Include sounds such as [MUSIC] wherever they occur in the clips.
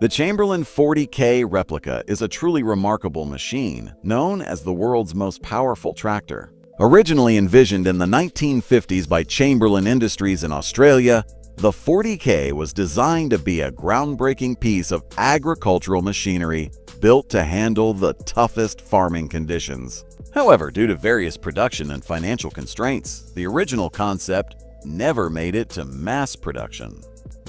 The Chamberlain 40K replica is a truly remarkable machine, known as the world's most powerful tractor. Originally envisioned in the 1950s by Chamberlain Industries in Australia, the 40K was designed to be a groundbreaking piece of agricultural machinery built to handle the toughest farming conditions. However, due to various production and financial constraints, the original concept never made it to mass production.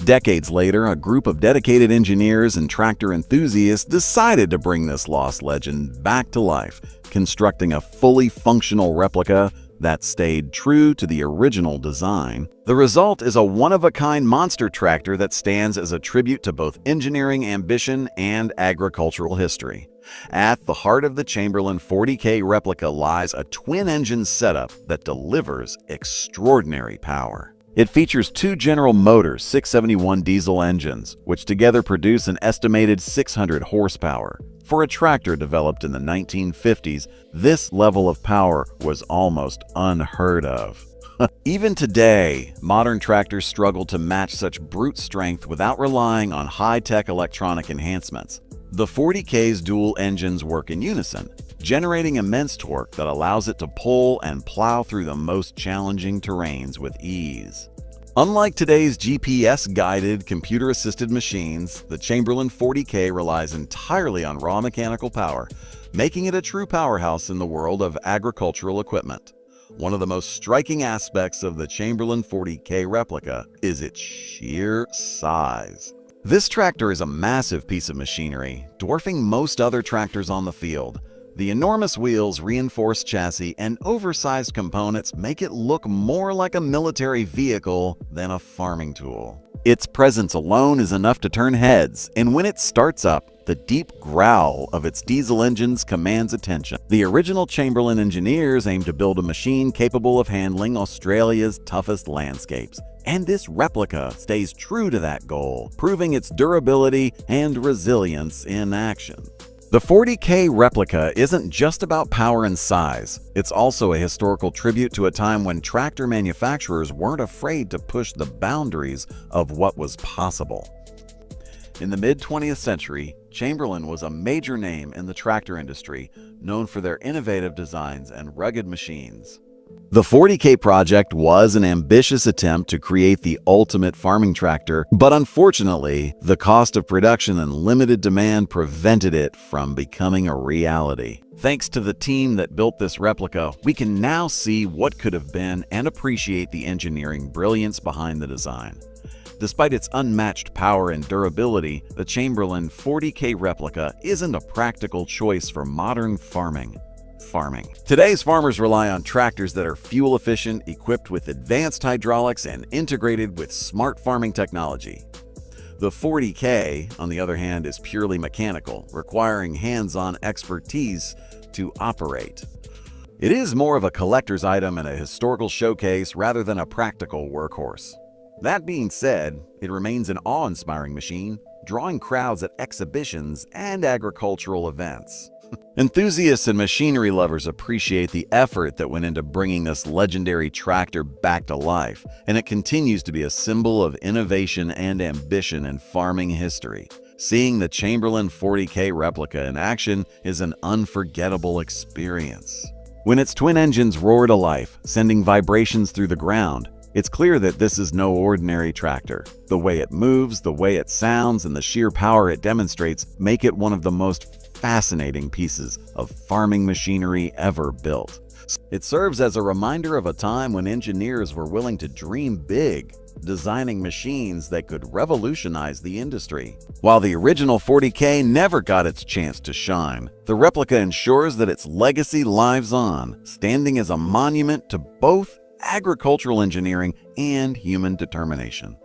Decades later, a group of dedicated engineers and tractor enthusiasts decided to bring this lost legend back to life, constructing a fully functional replica that stayed true to the original design. The result is a one-of-a-kind monster tractor that stands as a tribute to both engineering ambition and agricultural history. At the heart of the Chamberlain 40K replica lies a twin-engine setup that delivers extraordinary power. It features two General Motors 671 diesel engines, which together produce an estimated 600 horsepower. For a tractor developed in the 1950s, this level of power was almost unheard of. [LAUGHS] Even today, modern tractors struggle to match such brute strength without relying on high-tech electronic enhancements. The 40K's dual engines work in unison, generating immense torque that allows it to pull and plow through the most challenging terrains with ease. Unlike today's GPS-guided, computer-assisted machines, the Chamberlain 40K relies entirely on raw mechanical power, making it a true powerhouse in the world of agricultural equipment. One of the most striking aspects of the Chamberlain 40K replica is its sheer size. This tractor is a massive piece of machinery, dwarfing most other tractors on the field. The enormous wheels, reinforced chassis, and oversized components make it look more like a military vehicle than a farming tool. Its presence alone is enough to turn heads, and when it starts up, the deep growl of its diesel engines commands attention. The original Chamberlain engineers aimed to build a machine capable of handling Australia's toughest landscapes, and this replica stays true to that goal, proving its durability and resilience in action. The 40K replica isn't just about power and size. It's also a historical tribute to a time when tractor manufacturers weren't afraid to push the boundaries of what was possible. In the mid-20th century, Chamberlain was a major name in the tractor industry, known for their innovative designs and rugged machines. The 40K project was an ambitious attempt to create the ultimate farming tractor, but unfortunately, the cost of production and limited demand prevented it from becoming a reality. Thanks to the team that built this replica, we can now see what could have been and appreciate the engineering brilliance behind the design. Despite its unmatched power and durability, the Chamberlain 40K replica isn't a practical choice for modern farming farming. Today's farmers rely on tractors that are fuel efficient, equipped with advanced hydraulics, and integrated with smart farming technology. The 40K, on the other hand, is purely mechanical, requiring hands-on expertise to operate. It is more of a collector's item and a historical showcase rather than a practical workhorse. That being said, it remains an awe-inspiring machine, drawing crowds at exhibitions and agricultural events. Enthusiasts and machinery lovers appreciate the effort that went into bringing this legendary tractor back to life, and it continues to be a symbol of innovation and ambition in farming history. Seeing the Chamberlain 40K replica in action is an unforgettable experience. When its twin engines roar to life, sending vibrations through the ground, it's clear that this is no ordinary tractor. The way it moves, the way it sounds, and the sheer power it demonstrates make it one of the most fascinating pieces of farming machinery ever built. It serves as a reminder of a time when engineers were willing to dream big, designing machines that could revolutionize the industry. While the original 40K never got its chance to shine, the replica ensures that its legacy lives on, standing as a monument to both agricultural engineering and human determination.